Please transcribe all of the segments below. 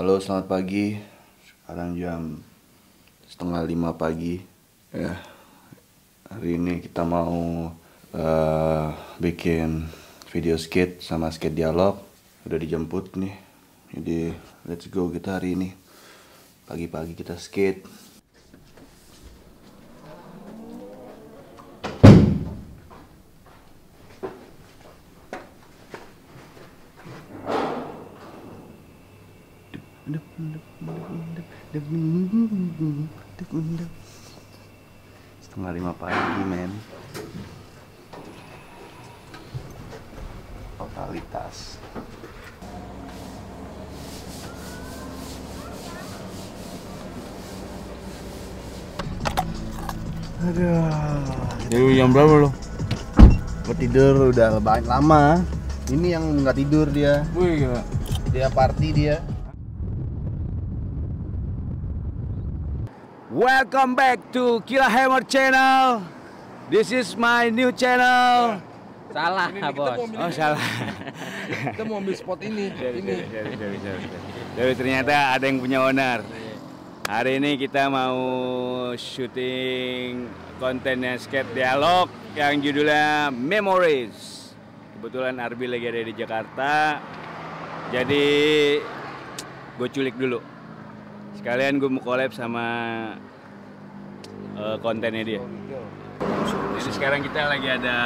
Halo, selamat pagi. Sekarang jam setengah lima pagi. Ya, hari ini kita mau eh, bikin video skate sama skate dialog. Udah dijemput nih. Jadi let's go kita hari ini. Pagi-pagi kita skate. Setengah lima pagi, men. Totalitas. Aduh. Jadi jam berapa lo? Gue tidur udah banyak lama. Ini yang nggak tidur dia. Wih gila. Dia party dia. Welcome back to Kila Hammer Channel. This is my new channel. Salah, bos. Oh salah. Kita mau ambil spot ini. ini. Dari, dari, dari, Jadi ternyata ada yang punya owner. Hari ini kita mau syuting kontennya skate dialog yang judulnya Memories. Kebetulan Arbi lagi ada di Jakarta. Jadi gue culik dulu. Sekalian gue mau collab sama eh, kontennya dia. Jadi sekarang kita lagi ada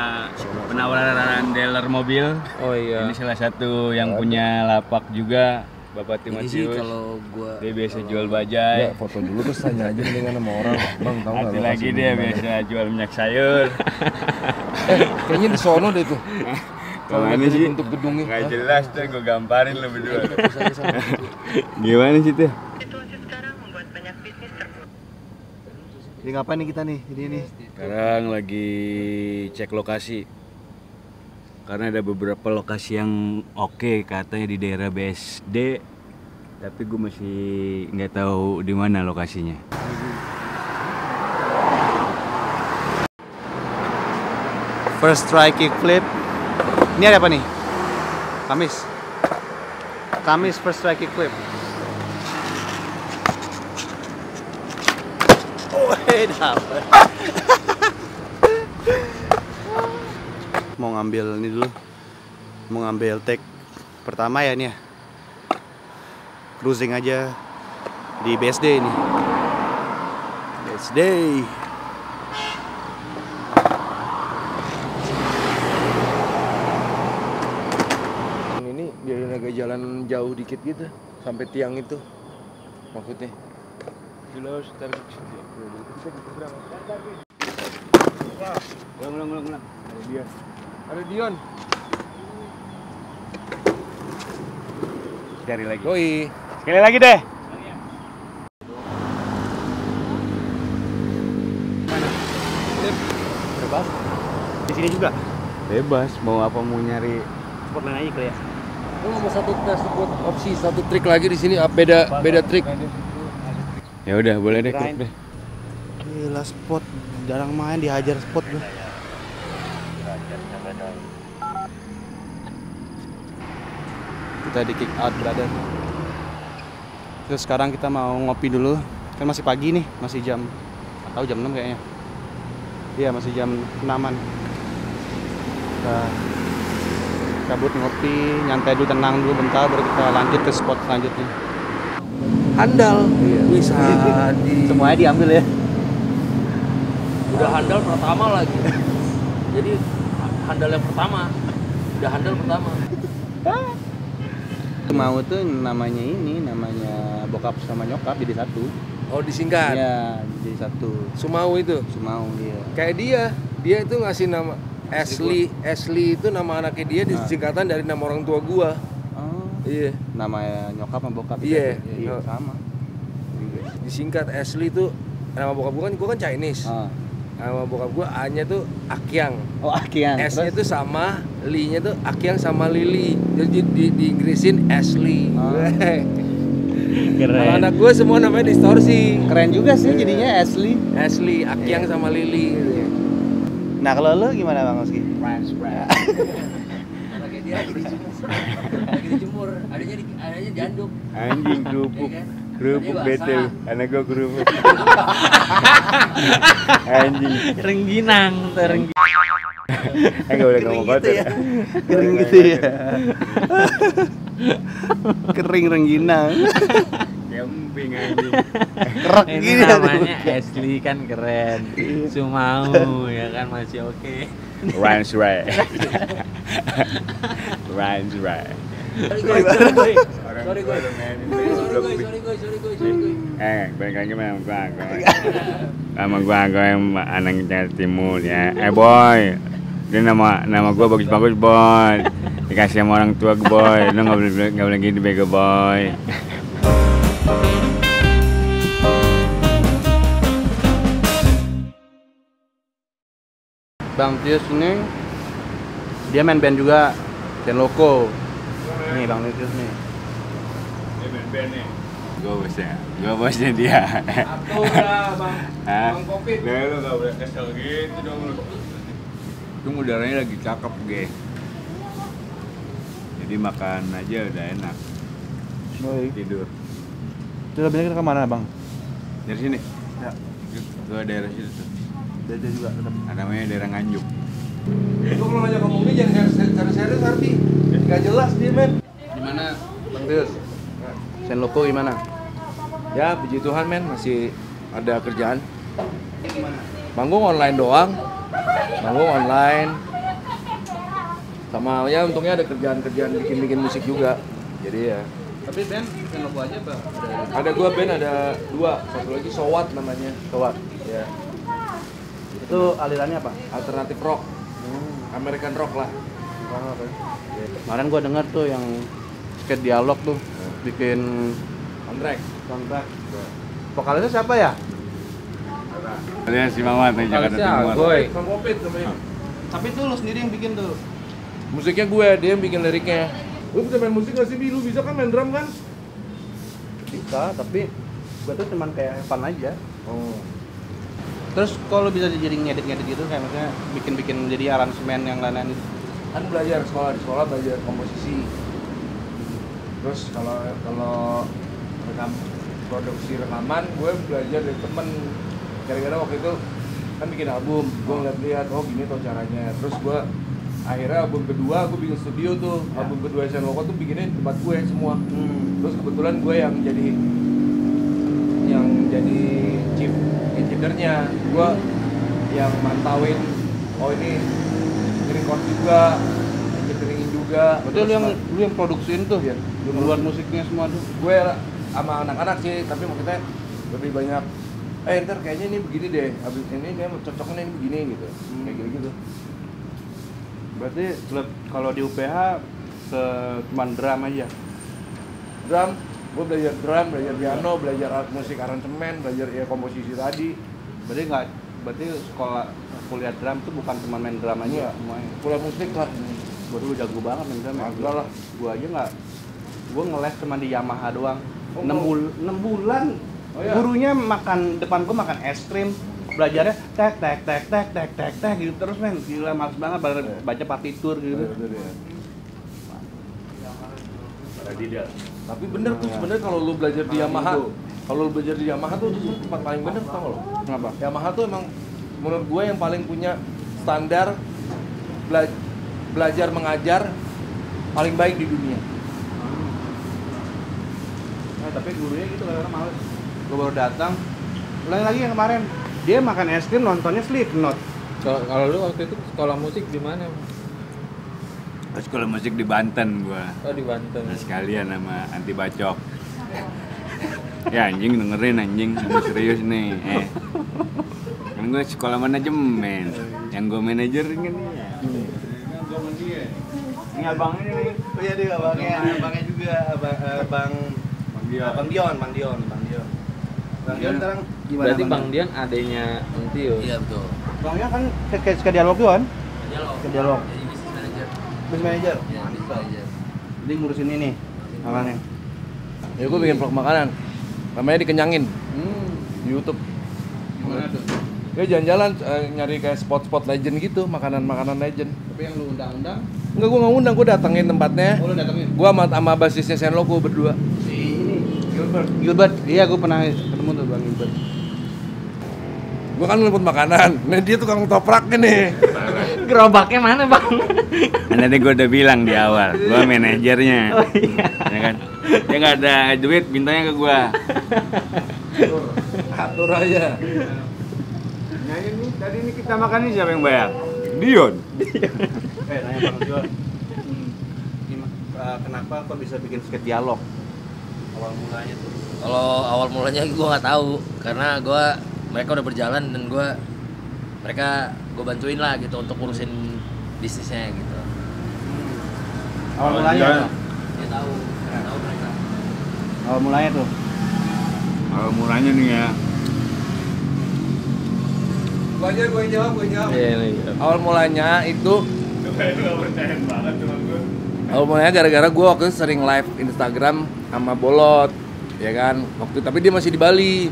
penawaran dealer mobil. Oh iya. Ini salah satu yang punya lapak juga, Bapak Ini sih Timotius. kalau gua Dia biasa jual bajai. Ya, foto dulu terus tanya aja dengan sama orang. Bang, tahu nggak Nanti lokasi lagi di dia mana? biasa jual minyak sayur. eh kayaknya di sono deh tuh. Kalau ini sih bentuk gedungnya. nggak jelas tuh, gue gamparin lo berdua. Itu. Gimana sih tuh? Situasi sekarang membuat banyak bisnis terpuruk. Jadi ngapain nih kita nih? Ini nih. Sekarang lagi cek lokasi. Karena ada beberapa lokasi yang oke katanya di daerah BSD. Tapi gue masih nggak tahu di mana lokasinya. First try kickflip. Ini ada apa nih? Kamis. Kamis first try kickflip. Oh, dapat. Mau ngambil ini dulu. Mau ngambil take pertama ya nih ya. Cruising aja di BSD ini. BSD. Ini biarin agak jalan jauh dikit gitu sampai tiang itu. Maksudnya. Ulang, ulang, ulang, ulang. Dia. Ada Dion. Cari lagi. Doi. Sekali lagi deh. Bebas. Di sini juga. Bebas, mau apa mau nyari Spot lain aja kali ya. Lu mau satu tes buat opsi satu trik lagi di sini ah, beda beda trik. Ya udah, boleh deh. Deh. Gila spot jarang main dihajar spot gue. Kita di kick out brother. Terus sekarang kita mau ngopi dulu. Kan masih pagi nih, masih jam atau jam 6 kayaknya. Iya, masih jam 6-an. Kita cabut ngopi, nyantai dulu, tenang dulu bentar baru kita lanjut ke spot selanjutnya. Handal. Iya. Bisa di Semuanya diambil ya. udah handal pertama lagi jadi handal yang pertama udah handal pertama Mau tuh namanya ini, namanya bokap sama nyokap jadi satu. Oh disingkat. Iya, jadi satu. Sumau itu. Semau dia. Kayak dia, dia itu ngasih nama Ashley, Ashley itu nama anaknya dia disingkatan dari nama orang tua gua. Oh, Iya, nama nyokap sama bokap. Iya. satu. iya Oh. sama. disingkat Ashley itu nama bokap gua kan gua kan Chinese. Ah. Nama bokap gua A-nya tuh Akyang. Oh, Akian. S-nya tuh sama, Li-nya tuh Akyang sama Lily. Jadi di, di Inggrisin Ashley. Oh. Kalau Keren. anak gue semua namanya distorsi. Keren juga sih jadinya Ashley. Ashley, Akyang sama Lily. gitu. Nah, kalau lu gimana Bang Oski? Anaknya dia lagi dijemur adanya di adanya dianduk Anjing kerupuk. Iya kan? Kerupuk basah. Anak gua kerupuk. Anjing. Rengginang, terenggi. Eh enggak boleh ngomong kotor. ya. Kering gitu ya. Kering rengginang. Kemping anjing. Kerak Ini gini namanya Ashley kan keren. Sumau ya kan masih oke. Runs right. Runs right. Sorry guys sorry guys sorry guys sorry guys sorry guys sorry guys sorry guys Eh, balik lagi sama gua, gua. Sama gua, gua yang anak Jawa Timur ya. Eh boy, ini nama nama gua bagus-bagus boy. Dikasih sama orang tua gua boy. Lu nggak boleh nggak boleh gitu bego boy. Bang Tius ini dia main band juga band loko. Nih Bang Tius nih. Gua bosnya, gua bosnya dia. Atau udah bang, Hah? bang covid. Nah, lu nggak boleh kesel gitu dong lu. Itu udaranya lagi cakep, ge. Jadi makan aja udah enak. Baik. Tidur. Kita bilangnya kita ke mana Bang? Dari sini. Ya. Gua daerah situ tuh. Dia juga tetap. Ada namanya daerah Nganjuk. Lu kalau ngajak ngomong ini jangan serius-serius Arfi. Gak jelas dia men. Gimana Bang Tius? Sen loko gimana? Ya puji Tuhan men masih ada kerjaan. Manggung online doang. Manggung online. Sama ya untungnya ada kerjaan-kerjaan bikin-bikin musik juga. Jadi ya. Tapi band sen loko aja Bang. Ada gua band ada dua, satu lagi Sowat namanya. Sowat. Ya. Itu alirannya apa? Alternatif rock. American rock lah. Kemarin gua dengar tuh yang skate dialog tuh bikin Andrek. soundtrack. Vokalisnya siapa ya? Kalian si Mamat nih Jakarta Timur. Bang Kopit namanya. Tapi itu lu sendiri yang bikin tuh. Musiknya gue, dia yang bikin liriknya. Lu bisa main musik gak sih, Bi? Lu bisa kan main drum kan? Bisa, tapi gua tuh cuman kayak fun aja. Oh. Terus kalau bisa jadi ngedit-ngedit gitu kayak maksudnya bikin-bikin jadi aransemen yang lain-lain gitu. Kan belajar sekolah di sekolah belajar komposisi. Terus kalau kalau rekam produksi rekaman, gue belajar dari temen. Gara-gara waktu itu kan bikin album, gue ngeliat-liat, oh gini tuh caranya. Terus gue akhirnya album kedua gue bikin studio tuh. Album kedua Sen Loko tuh bikinnya di tempat gue semua. Terus kebetulan gue yang jadi yang jadi chief engineer-nya gue yang mantauin oh ini record juga engineering juga Berarti lu yang lu yang produksiin tuh, Iya. lu membuat musiknya semua tuh. gue sama anak-anak sih tapi maksudnya lebih banyak eh ntar kayaknya ini begini deh abis ini dia cocoknya ini begini gitu kayak gitu gitu Berarti klub kalau di UPH ke cuman drum aja. drum gue belajar drum belajar piano belajar alat musik aransemen belajar ya komposisi tadi Berarti nggak berarti sekolah kuliah drum tuh bukan cuma main drum aja Iya. semuanya. kuliah musik lah Gua dulu jago banget main drum. ya. Agak lah. Gua aja nggak gua ngeles cuma di Yamaha doang. Oh, 6 oh. bul 6 bulan. Oh, iya? Gurunya makan depan gua makan es krim. Belajarnya tek tek tek tek tek tek tek gitu terus men gila males banget baca, Iya. baca partitur gitu. Bener, bener, ya. Tapi bener tuh sebenarnya kalau lu belajar di Yamaha, kalau belajar di Yamaha tuh itu tempat paling bener tau lo. Kenapa? Yamaha tuh emang menurut gue yang paling punya standar bela- belajar mengajar paling baik di dunia. Nah, tapi gurunya gitu kadang males. Gua baru datang. Ulangi lagi yang kemarin. Dia makan es krim nontonnya Slipknot. Kalau kalau lu waktu itu sekolah musik di mana? Terus kalau musik di Banten gua. Oh di Banten. Nah, sekalian sama anti bacok. Ya anjing dengerin anjing, Ini serius nih. Eh. Kan gue sekolah manajemen. Yang gue manajer kan dia. Ini abangnya nih. Oh iya dia abangnya, abangnya juga abang abang Bang Dio. Bang Dion, Bang Dion, Bang Dion. Bang Dion sekarang gimana? Berarti Bang Dian adanya Entio. iya betul Bang Dion kan kayak kayak suka dialog tuh kan? dialog Ke dialog. jadi business manager Business manager. ya business manager Jadi ngurusin ini makannya. Ya gue bikin vlog makanan. Namanya dikenyangin Hmm. di YouTube. Gimana tuh? dia jalan-jalan eh, nyari kayak spot-spot legend gitu makanan-makanan legend Tapi yang lu undang-undang, Enggak, gue nggak undang, gue datengin tempatnya oh lu datengin. Gue sama, sama basisnya Senloko berdua Si ini Gilbert. Gilbert, iya gue pernah ketemu tuh Bang Gilbert. Gue kan ngeliput makanan, nah dia tukang topraknya nih Gerobaknya mana bang? Kan tadi gue udah bilang di awal, gue manajernya. Ya kan? Dia nggak ada duit, mintanya ke gue. Atur aja Nah ini tadi ini kita makan ini siapa yang bayar? Dion. Eh, nanya Bang Dion. Gimana- eh, kenapa kok bisa bikin skate dialog? Awal mulanya tuh. Kalau awal mulanya gue nggak tahu karena gue mereka udah berjalan dan gue mereka gue bantuin lah gitu untuk urusin bisnisnya gitu. Awal Awal mulanya tuh. Dia tahu, tahu mereka. Awal mulanya tuh. Kalau murahnya nih ya, Gue aja, gue jawab, gue jawab Iya, iya. Awal mulanya itu Awal mulanya gara-gara gue waktu itu sering live Instagram sama Bolot ya kan waktu tapi dia masih di Bali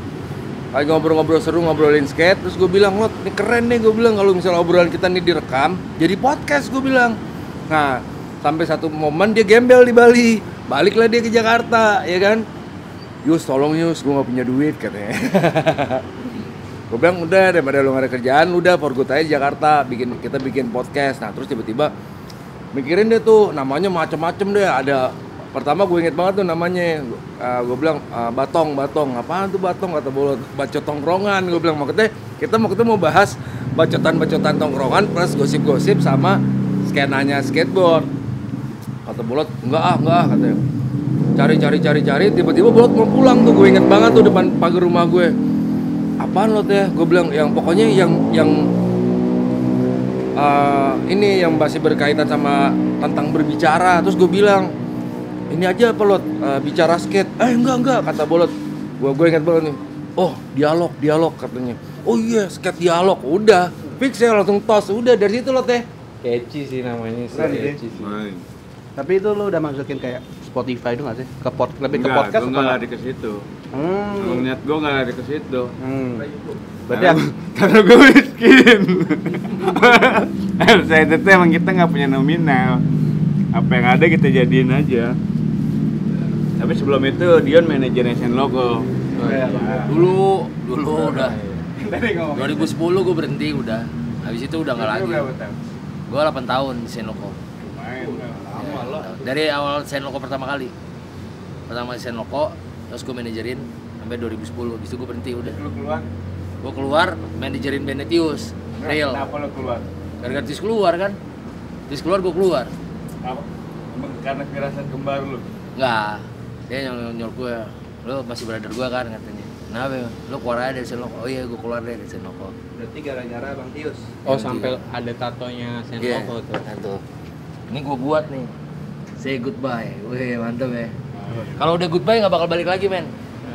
lagi ngobrol-ngobrol seru ngobrolin skate terus gue bilang lo ini keren nih gue bilang kalau misalnya obrolan kita nih direkam jadi podcast gue bilang. Nah sampai satu momen dia gembel di Bali. Baliklah dia ke Jakarta ya kan? Yus tolong Yus gue gak punya duit katanya. Gue bilang udah daripada lo gak ada kerjaan udah for good aja Jakarta bikin kita bikin podcast. Nah terus tiba-tiba mikirin deh tuh namanya macem-macem deh ada pertama gue inget banget tuh namanya gue bilang "Ah, batong batong. Apaan tuh batong? Kata bolot bacot tongkrongan gue bilang. Maksudnya kita mau kita mau bahas bacotan bacotan tongkrongan plus gosip-gosip sama skenanya skateboard. Kata bolot enggak ah enggak ah katanya cari cari cari cari. Tiba-tiba bolot mau pulang tuh gue inget banget tuh depan pagar rumah gue apaan lo teh? Gue bilang yang pokoknya yang yang eh, ini yang masih berkaitan sama tentang berbicara. Terus gue bilang ini aja apa lot Eh, bicara skate eh enggak enggak kata bolot gue gue ingat banget nih oh dialog dialog katanya oh iya skate dialog udah fix ya langsung tos udah dari situ lot teh Catchy sih namanya sih. Keren, catchy sih. Tapi itu lu udah masukin kayak Spotify itu nggak sih? Ke pod, lebih ke Enggak, podcast gue nggak? lari ke situ. Hmm. Kalau niat gue nggak lari ke situ. Hmm. Berarti Karena, karena gue miskin. Saya itu emang kita nggak punya nominal. Apa yang ada kita jadiin aja. Tapi sebelum itu Dion manajer Asian Logo. Dulu, dulu udah Tadi ngomong. 2010 gue berhenti udah. Habis itu udah nggak lagi. Gue 8 tahun di Senloko. Dari awal Senloko pertama kali. Pertama di Senloko, terus gue manajerin sampai 2010. Habis itu gue berhenti udah. Lu keluar. Gue keluar manajerin Benetius. Real. Kenapa lu keluar? Gara-gara Tis keluar kan. Tis keluar gue keluar. Apa? Karena firasat kembar lu. Enggak. Dia nyol nyol gue. Lo masih brother gue kan katanya. Kenapa ya? Lo keluar aja dari Senloko. Oh iya gue keluar deh dari Senloko. Berarti gara-gara Bang Tius. Oh sampai ada tatonya Iya, Senloko tuh. tuh. Ini gue buat nih. Say goodbye. Wih, mantap ya. Kalau udah goodbye nggak bakal balik lagi, men.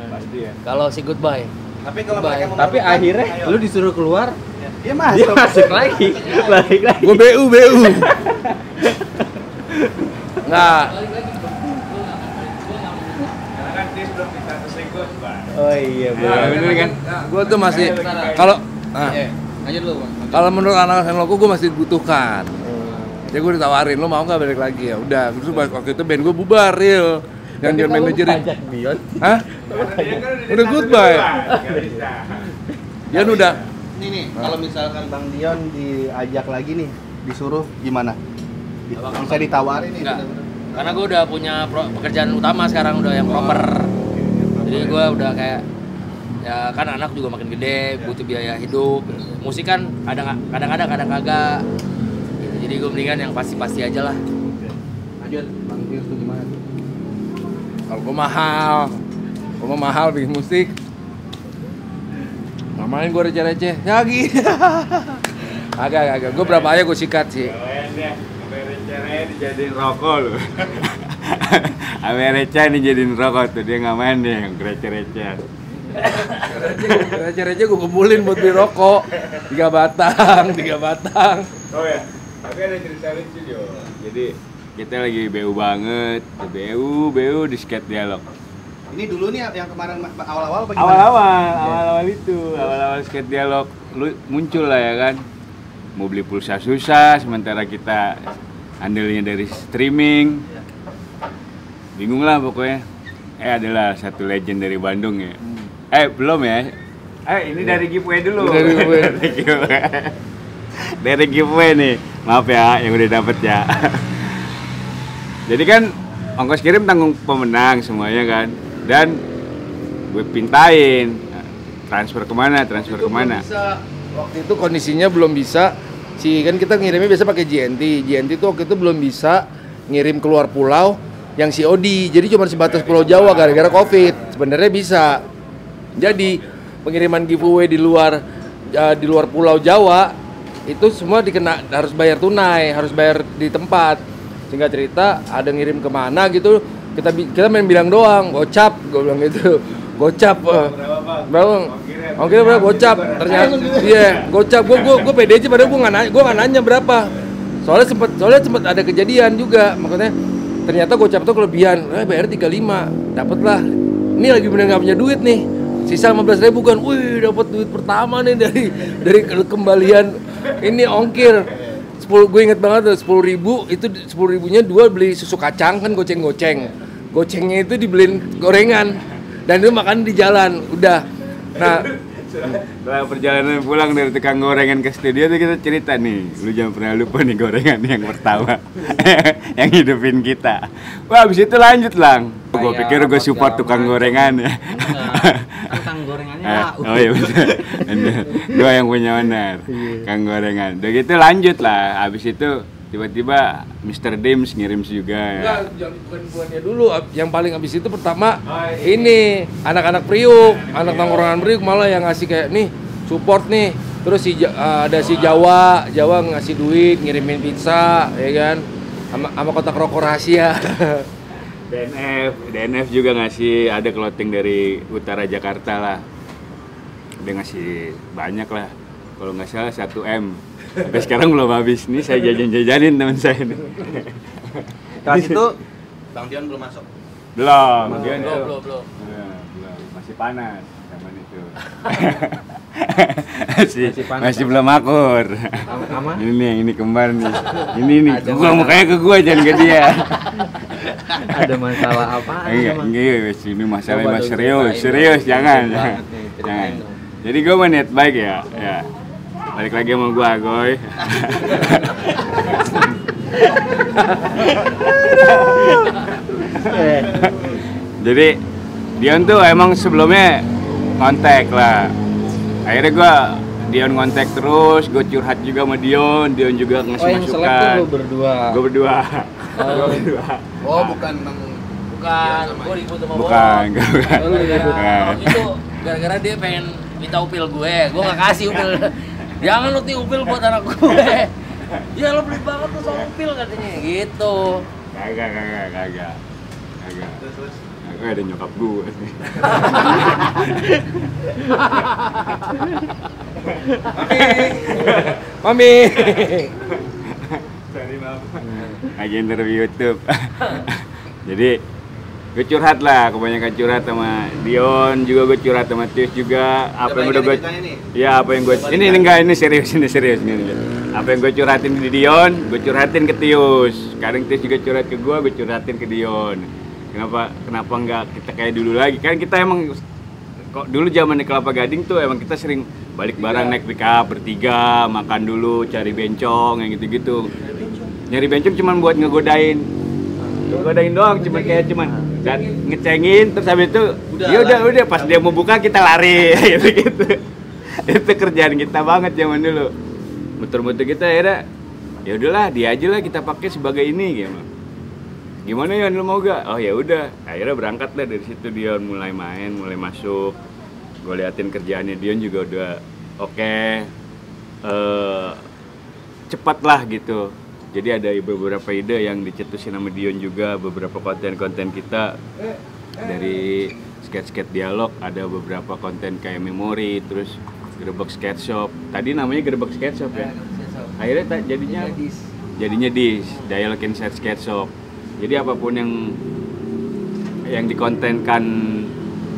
Pasti ya. Kalau si goodbye. Tapi kalau mereka Tapi akhirnya ayo. lu disuruh keluar, dia dia masuk. masuk lagi, balik lagi. gue bu bu nggak Karena kan dia belum bisa tersinggung, Pak. Oh iya, Nah, bener kan? gue tuh masih kalau nah, Eh, lanjut lu, Bang. kalau menurut anak Senloko gue masih dibutuhkan jadi gue ditawarin lo mau nggak balik lagi ya udah terus waktu itu band gue bubar real yang dia manajerin Dion. hah kan udah di goodbye. bisa. dia udah Nih nih, kalau misalkan Bang Dion diajak lagi nih, disuruh gimana? Bisa ditawarin nih. Karena gue udah punya pro- pekerjaan utama sekarang udah yang proper. Jadi gue udah kayak ya kan anak juga makin gede, butuh biaya hidup. Musik kan kadang kadang-kadang kadang kagak. Gitu. Jadi gue mendingan yang pasti-pasti aja lah. Lanjut, Bang Tius tuh gimana? kalau gue mahal gue mah mahal bikin musik Ngamain gue receh-receh lagi agak agak gue berapa aja gue sikat sih dijadiin rokok lu. Sampai receh dijadiin rokok tuh, dia nggak main deh yang receh-receh. receh-receh gue kumpulin buat beli rokok tiga batang tiga batang Oh ya, tapi ada cerita lucu Jo. Jadi kita lagi BU banget, BU BU di skate dialog. Ini dulu nih yang kemarin ma- awal-awal apa awal-awal awal-awal itu awal-awal skate dialog lu muncul lah ya kan mau beli pulsa susah sementara kita andilnya dari streaming bingung lah pokoknya. Eh adalah satu legend dari Bandung ya. Eh belum ya? Eh ini dari giveaway dulu. Dari giveaway. dari giveaway. Dari giveaway nih. Maaf ya yang udah dapet ya. Jadi kan ongkos kirim tanggung pemenang semuanya kan. Dan gue pintain. Transfer ke mana transfer ke mana? Bisa. Waktu itu kondisinya belum bisa. Si kan kita ngirimnya biasa pakai JNT. JNT itu waktu itu belum bisa ngirim keluar pulau yang COD. Jadi cuma sebatas Pulau Jawa gara-gara Covid. Sebenarnya bisa. Jadi pengiriman giveaway di luar eh, di luar Pulau Jawa itu semua dikena harus bayar tunai, harus bayar di tempat. Singkat cerita ada ngirim ke mana gitu kita kita main bilang doang gocap gue bilang gitu gocap eh. bang oke berapa gocap ternyata iya gocap gue gue gue pede aja padahal gue nggak nanya gue nggak nanya berapa soalnya sempet soalnya sempet ada kejadian juga makanya ternyata gocap tuh kelebihan. Eh bayar 35 dapet lah ini lagi bener nggak punya duit nih. Sisa 15 ribu kan. Wih dapat duit pertama nih dari dari ke- kembalian ini ongkir. 10 gue inget banget tuh 10 ribu itu 10 ribunya dua beli susu kacang kan goceng goceng gocengnya itu dibeliin gorengan. Dan itu makan di jalan udah. Nah setelah perjalanan pulang dari tukang gorengan ke studio tuh kita cerita nih. Lu jangan pernah lupa nih gorengan yang pertama. Yang hidupin kita. Wah abis itu lanjut lang. Gue Kayak pikir gue support tukang gorengan. Ya kan kang gorengannya Eh, oh iya betul. Gua yang punya benar kang gorengan. Udah gitu lanjut lah. Abis itu tiba-tiba Mr. Dims ngirim juga ya. Enggak, jangan bukan bukannya dulu. Yang paling habis itu pertama ini anak-anak Priuk, anak tongkrongan Priuk malah yang ngasih kayak nih support nih. Terus si eh, ada si Jawa, Jawa ngasih duit, ngirimin pizza, ya kan? Sama, sama kotak rokok rahasia. DNF, DNF juga ngasih ada clothing dari utara Jakarta lah. Dia ngasih banyak lah. Kalau nggak salah 1 m. Sampai sekarang belum habis. Nih saya jajan-jajanin teman saya nih. Kelas itu Bang Dion belum masuk. Belum, dia belum tuh- belum belum Belum, belum. Masih panas zaman itu. masih, Masih panas. masih belum akur. Aman? Ini nih, yang ini kembar nih. Ini nih, Ada gua masalah. mukanya ke gua jangan ke dia. Ada masalah apa? Enggak, enggak, ini masalah Coba mas dong, serius, serius jangan. Serius jangan. Jadi gue mau niat baik ya, ya. Balik lagi sama gua, Goy. Jadi Dion tuh emang sebelumnya kontak lah. Akhirnya gua Dion kontak terus, gue curhat juga sama Dion, Dion juga ngasih Oh yang masukan. lu berdua. Gue berdua. Oh. Gua berdua. Oh, bukan bukan gue ribut sama Bukan, Bob. gua bukan. Oh, gara-gara Bukan. itu gara-gara dia pengen minta upil gue gue gak kasih upil jangan lu nih upil buat anak gue ya lo beli banget tuh soal upil katanya gitu Kagak, kagak, kagak. Kagak. Aku ada nyokap gue. Mami. Lagi interview YouTube. Jadi gue curhat lah, kebanyakan curhat sama Dion, juga gue curhat sama Tius juga. Apa yang udah gue, ya apa yang gue, ini, ini enggak ini serius ini serius ini. ini. Apa yang gue curhatin di Dion, gue curhatin ke Tius. Kadang Tius juga curhat ke gue, gue curhatin ke Dion. Kenapa kenapa nggak kita kayak dulu lagi? Kan kita emang kok dulu zaman di Kelapa Gading tuh emang kita sering balik bareng naik pick up bertiga, makan dulu, cari bencong yang gitu-gitu. Nyari bencong cuman buat ngegodain. Ngegodain doang, cuman kayak cuman dan ngecengin terus habis itu ya udah udah pas dia mau buka kita lari gitu gitu. itu kerjaan kita banget zaman dulu. Muter-muter kita ya ya udahlah dia aja lah kita pakai sebagai ini gitu. Gimana ya lu mau gak? Oh ya udah, akhirnya berangkat lah dari situ Dion mulai main, mulai masuk. Gue liatin kerjaannya Dion juga udah oke. Eh cepat lah gitu. Jadi ada beberapa ide yang dicetusin sama Dion juga, beberapa konten-konten kita dari sketch-sketch dialog, ada beberapa konten kayak memori, terus gerbek sketch shop. Tadi namanya gerbek sketch shop ya. Akhirnya ta- jadinya jadinya dis, dialog inside sketch shop. Jadi apa pun yang yang dikontenkan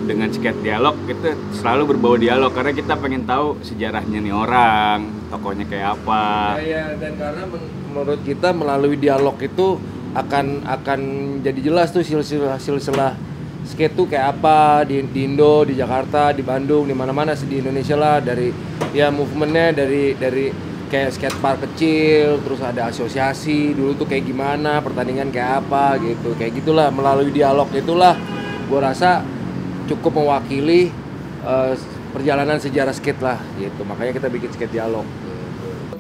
dengan skate dialog itu selalu berbau dialog karena kita pengen tahu sejarahnya nih orang, tokohnya kayak apa. Ya, ya, dan karena men- menurut kita melalui dialog itu akan akan jadi jelas tuh silsilah silsilah skate tuh kayak apa di, di Indo, di Jakarta, di Bandung, di mana-mana sih di Indonesia lah. Dari ya movementnya dari dari kayak skate park kecil, terus ada asosiasi dulu tuh kayak gimana, pertandingan kayak apa gitu, kayak gitulah melalui dialog itulah gua rasa cukup mewakili eh, perjalanan sejarah skate lah gitu, makanya kita bikin skate dialog.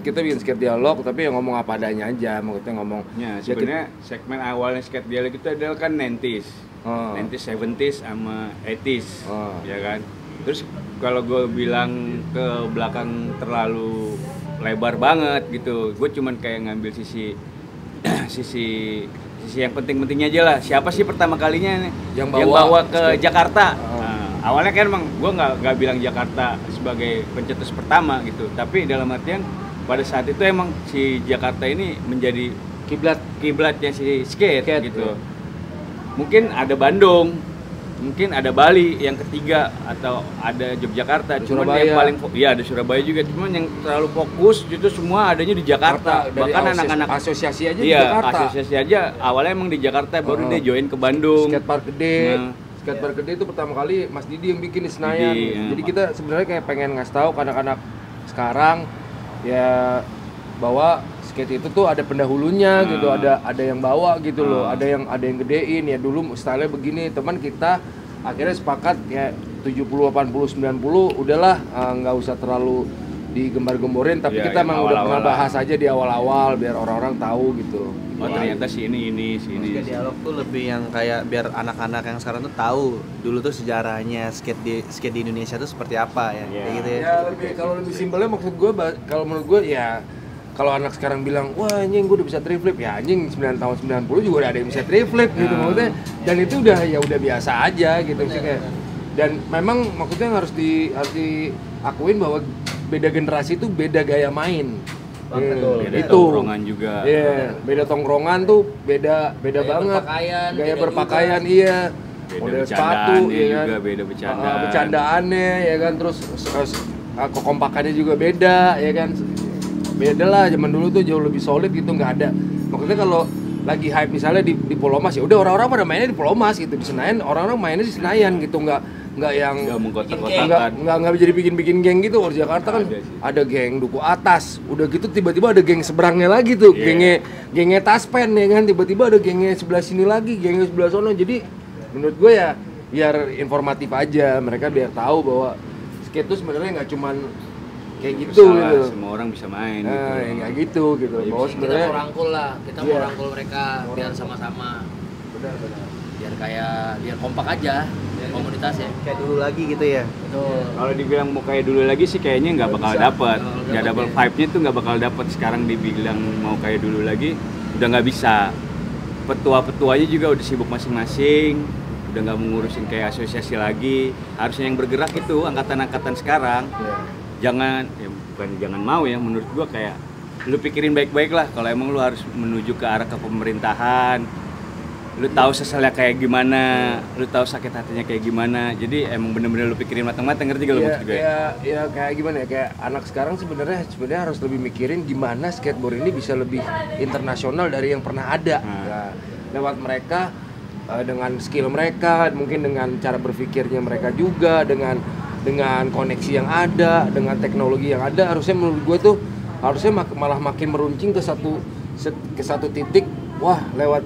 Kita bikin skate dialog tapi yang ngomong apa adanya aja, maksudnya ngomong Ya, Ya, sebenarnya segmen awalnya skate dialog itu adalah kan 90s. Oh. 90s, 70s sama 80s. Oh. Ya kan? Terus kalau gue bilang ke belakang terlalu lebar banget gitu. Gue cuman kayak ngambil sisi sisi sisi yang penting-pentingnya aja lah. Siapa sih pertama kalinya nih Yang bawa ke skate. Jakarta? Oh. Nah, awalnya kan emang gue nggak nggak bilang Jakarta sebagai pencetus pertama gitu. Tapi dalam artian pada saat itu emang si Jakarta ini menjadi kiblat kiblatnya si skate, Skate, gitu. ya. Mungkin ada Bandung, mungkin ada Bali yang ketiga atau ada Yogyakarta. Cuman Surabaya. yang paling iya ada Surabaya juga. Cuman yang terlalu fokus itu semua adanya di Jakarta. dari Bahkan anak-anak asosiasi aja di iya, Jakarta. asosiasi aja awalnya emang di Jakarta baru dia join ke Bandung. Skatepark gede. Nah. Skatepark gede itu pertama kali Mas Didi yang bikin di Senayan. Didi, ya. Jadi kita sebenarnya kayak pengen ngasih tahu anak-anak sekarang ya bahwa skate itu tuh ada pendahulunya Nah. gitu, ada ada yang bawa gitu loh, Nah. ada yang ada yang gedein ya dulu stylenya begini. Teman kita akhirnya sepakat ya 70 80 90 udahlah eh, nggak usah terlalu digembar-gemborin tapi Iya, kita yang emang udah pernah bahas aja di awal-awal biar orang-orang tahu gitu. Oh ternyata si ini ini si ini. Skate dialog tuh lebih yang kayak biar anak-anak yang sekarang tuh tahu dulu tuh sejarahnya skate di skate di Indonesia tuh seperti apa ya. Iya. Kayak gitu ya. Ya lebih kalau lebih simpelnya maksud gue kalau menurut gue ya kalau anak sekarang bilang wah anjing gue udah bisa triflip ya anjing 9 tahun 90 juga udah ada yang bisa triflip gitu Nah. maksudnya dan itu udah ya udah biasa aja gitu maksudnya kayak dan memang maksudnya harus di harus diakuin bahwa beda generasi itu beda gaya main Banget, Hmm, Beda itu tongkrongan juga. Iya, beda tongkrongan tuh beda beda Gaya banget. berpakaian, gaya beda berpakaian iya. Beda Model sepatu iya kan. juga, beda bercandaan. Ah, bercandaannya ya kan terus ah, kekompakannya juga beda ya kan. Beda lah zaman dulu tuh jauh lebih solid gitu nggak ada. Maksudnya kalau lagi hype misalnya di di Pulau Mas ya udah orang-orang pada mainnya di Pulau Mas gitu di Senayan orang-orang mainnya di Senayan gitu nggak nggak yang Nggak nggak mengkotak-kotakan. nggak nggak jadi bikin bikin geng gitu kalau di Jakarta kan Ada sih. ada geng duku atas udah gitu tiba-tiba ada geng seberangnya lagi tuh Iya. gengnya gengnya taspen ya kan tiba-tiba ada gengnya sebelah sini lagi gengnya sebelah sono jadi menurut gue ya biar informatif aja mereka biar tahu bahwa skate itu sebenarnya nggak cuman kayak gitu Salah, gitu semua orang bisa main nah gitu. ya nggak gitu gitu Iya, bahwa kita sebenarnya mau rangkul lah kita Iya. mau rangkul mereka biar sama-sama benar benar biar kayak biar kompak aja komunitasnya Kayak dulu lagi gitu ya. betul Kalau dibilang mau kayak dulu lagi sih kayaknya nggak bakal dapet. Nggak dapet double ya. vibe-nya tuh nggak bakal dapet. Sekarang dibilang mau kayak dulu lagi, udah nggak bisa. Petua-petuanya juga udah sibuk masing-masing, udah nggak mengurusin kayak asosiasi lagi. Harusnya yang bergerak itu angkatan-angkatan sekarang. Iya. Jangan, ya bukan jangan mau ya. Menurut gua kayak lu pikirin baik-baik lah. Kalau emang lu harus menuju ke arah kepemerintahan, lu tahu sesalnya kayak gimana, lu tahu sakit hatinya kayak gimana. Jadi emang bener-bener lu pikirin matang-matang ngerti gak lu ya, maksud gue? ya, ya kayak gimana ya kayak anak sekarang sebenarnya sebenarnya harus lebih mikirin gimana skateboard ini bisa lebih internasional dari yang pernah ada Hmm. Nah, lewat mereka eh, dengan skill mereka mungkin dengan cara berpikirnya mereka juga dengan dengan koneksi yang ada dengan teknologi yang ada harusnya menurut gue tuh harusnya mak- malah makin meruncing ke satu ke satu titik wah lewat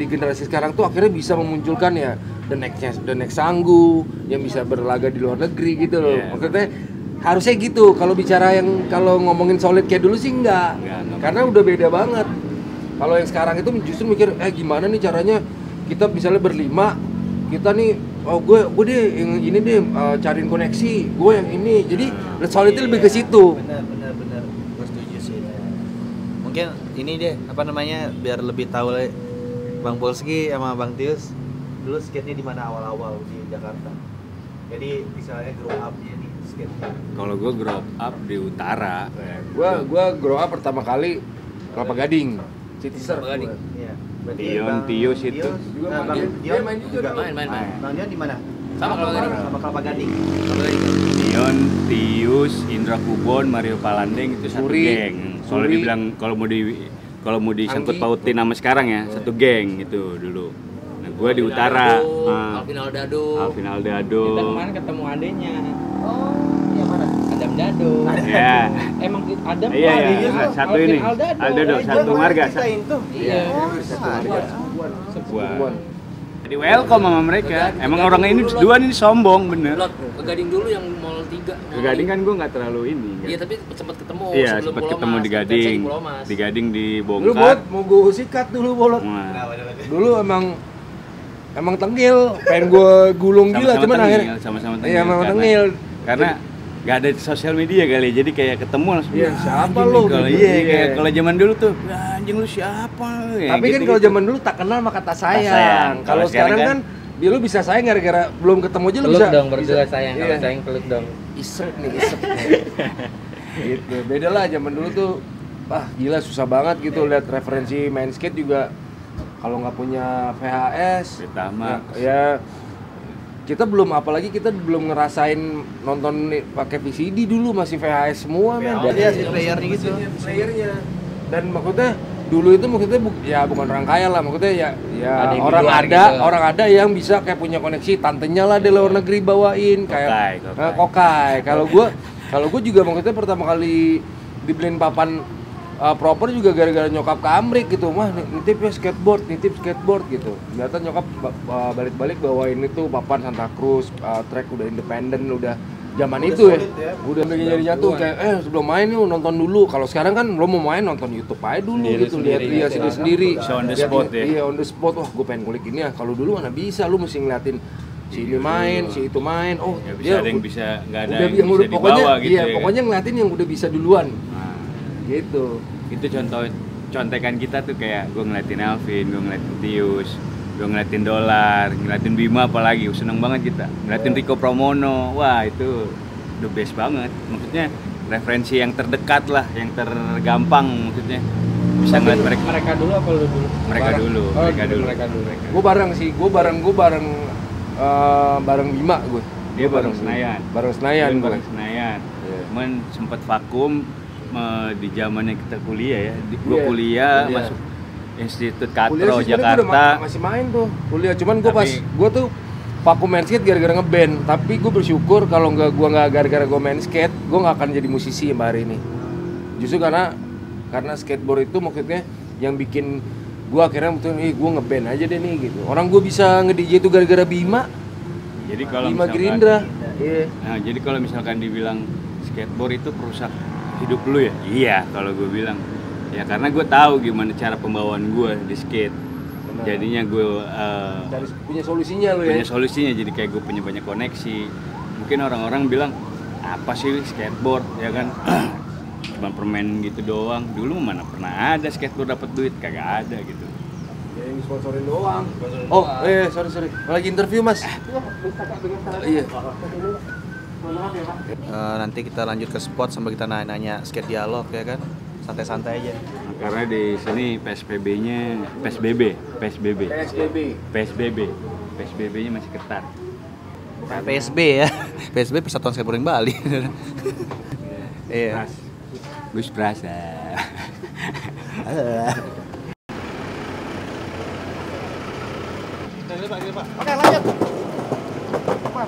di generasi sekarang tuh akhirnya bisa memunculkan ya the next the next sanggu yang bisa berlaga di luar negeri gitu loh Iya. maksudnya harusnya gitu kalau bicara yang kalau ngomongin solid kayak dulu sih enggak Enggak, enggak. karena udah beda banget kalau yang sekarang itu justru mikir eh gimana nih caranya kita misalnya berlima kita nih oh gue gue deh yang ini deh eh, cariin koneksi gue yang ini jadi solidnya lebih ke situ Benar benar benar. Gue setuju sih. Mungkin ini deh apa namanya biar lebih tahu Bang Polski sama Bang Tius dulu skate-nya di mana awal-awal di Jakarta. Jadi misalnya grow up-nya nih skate-nya. Kalau gue grow up di utara, gue gue grow up pertama kali kelapa gading city Kelapa Gading. Iya. Berarti Dion, Bang Tius itu. Juga nah, main. Dion dia main juga dulu. Main, main, main. Bang Dion di mana? Sama Kelapa Gading. Sama Kelapa Gading. Kelapa Gading. Dion, Tius, Indra Kubon, Mario Palandeng itu satu Suri. geng. Kalau dibilang kalau mau di kalau mau disangkut pautin nama sekarang ya, satu geng itu dulu. Nah, gua di utara. Aldado, Ah, Alvin Aldado. Alvin Aldado. Kita kemarin ketemu adenya. Oh, yang mana? Adam Dado. Ya. Emang Adam Iya, iya. adenya Nah, tuh satu ini. Aldado. Aldado, Eh, satu marga. tuh. Iya. Oh, Satu marga. Sebuah. Jadi welcome sama mereka. Emang orang ini dua ini sombong bener. Gading dulu yang 3. Ke Gading kan gua nggak terlalu ini. Iya, tapi sempat ketemu Iya, sebelum sempat Pulau ketemu Mas, di Gading. Di Gading Dulu dibongkar. buat mau gue sikat dulu bolot. Wah, Dulu emang emang tengil, pengen gue gulung gila, Sama-sama cuman tengil, akhirnya sama-sama tengil. Iya, emang Karena- tengil. Karena nggak ada sosial media kali, jadi kayak ketemu langsung. Iya, "Ah, siapa anjing lu?" nih." Kalau gitu. iya, Iya. kayak kalau zaman dulu tuh, "Ah, anjing lu siapa? Ya, Tapi kan gitu-gitu. kalau zaman dulu tak kenal maka tak sayang. sayang. Kalau sekarang sekarang kan dia lu bisa sayang gara-gara belum ketemu aja lu Peluk bisa. dong berdua bisa- sayang. Iya. Kalau sayang peluk dong. Isep nih, isep. gitu. Beda lah zaman dulu tuh wah gila susah banget gitu lihat referensi main skate juga kalau nggak punya VHS Betamax. ya, ya kita belum apalagi kita belum ngerasain nonton pakai VCD dulu masih VHS semua men Jadi ya si playernya gitu. playernya dan maksudnya dulu itu maksudnya bu- ya bukan orang kaya lah maksudnya ya ya Ada orang ada gitu. orang ada yang bisa kayak punya koneksi tantenya lah di luar negeri bawain kayak Kokai, kokai. Eh, kokai kalau gua kalau gua juga maksudnya pertama kali dibeliin papan uh, proper juga gara-gara nyokap ke Amrik gitu mah nitip ya skateboard nitip skateboard gitu ternyata nyokap ba- ba- balik-balik bawain itu papan Santa Cruz uh, track udah independen udah zaman itu ya, ya. udah bikin jadi nyatu kayak eh sebelum main nih nonton dulu. Kalau sekarang kan lo mau main nonton YouTube aja dulu Sendiri- gitu. Lihat sendiri dia gitu. sendiri sendiri. On the Lihat- spot ya. iya on the spot. Wah gue pengen kulik ini ya. Kalau dulu mana bisa lu mesti ngeliatin si ini main si itu main. Oh Ya, bisa dia ada yang bisa nggak ada udah yang yang bisa udah pokoknya dibawa gitu iya ya. pokoknya ngeliatin yang udah bisa duluan. Nah, gitu. Itu contoh contekan kita tuh kayak gue ngeliatin Alvin, gue ngeliatin Tius, gue ngeliatin Dolar, ngeliatin Bima apalagi, seneng banget kita. Ngeliatin Rico Pramono, wah itu the best banget. Maksudnya referensi yang terdekat lah, yang tergampang maksudnya. Bisa ngeliat mereka, Mereka dulu apa lu dulu? mereka bareng. dulu, Oh, mereka dulu. Mereka dulu. gue bareng sih gue bareng gue bareng eh, bareng Bima gue Dia bareng Senayan. bareng Senayan Dia gue bareng Senayan. Iya. Cuman sempat vakum eh, di zamannya kita kuliah ya. Di, gue Iya, kuliah kuliah. masuk Institut kuliah Katro gua Jakarta. udah ma- masih main tuh kuliah. Cuman gue pas gue tuh vakum main skate gara-gara ngeband. Tapi gue bersyukur kalau nggak gue nggak gara-gara gue main skate gue nggak akan jadi musisi sampai hari ini. Justru karena karena skateboard itu maksudnya yang bikin gue akhirnya betul ih gue ngeband aja deh nih gitu. Orang gue bisa nge DJ itu gara-gara Bima. Jadi kalau Bima misalkan- Gerindra. Iya. Nah, jadi kalau misalkan dibilang skateboard itu perusak hidup lu ya? Iya, kalau gue bilang. Ya karena gue tahu gimana cara pembawaan gue di skate. Benar. Jadinya gue eh, dari punya solusinya lo ya punya solusinya jadi kayak gue punya banyak koneksi. Mungkin orang-orang bilang apa sih skateboard ya kan? Cuma permain gitu doang. Dulu mana pernah ada skateboard dapat duit? Kagak ada gitu. Ya, yang sponsorin doang. Oh, eh sorry sorry. Lagi interview mas. Iya. Eh, nanti kita lanjut ke spot sambil kita nanya-nanya skate dialog ya kan santai-santai aja. Karena di sini PSBB-nya PSBB PSBB PSBB PSBB PSBB-nya masih ketat. Bukan PSB ya. PSB Persatuan Skateboarding Bali. Iya. Gus Prasa ya. Oke lanjut. Apa?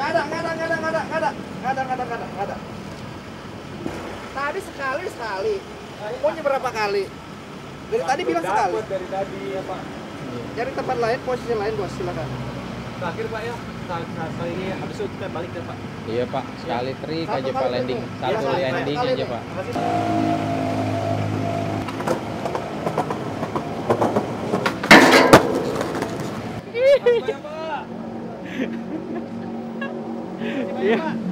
Ada, gak ada, gak ada, gak ada, gak ada, gak ada, gak ada, gak ada. Tadi sekali sekali. Maunya berapa kali? Dari tadi bilang sekali. dari tadi ya Pak. Cari tempat lain, posisi lain bos, silakan. Terakhir Pak ya. Saat ini habis itu kita balik ya Pak. Iya pak, sekali trik aja kali pak landing, satu Iya, landing kali aja pak. Terima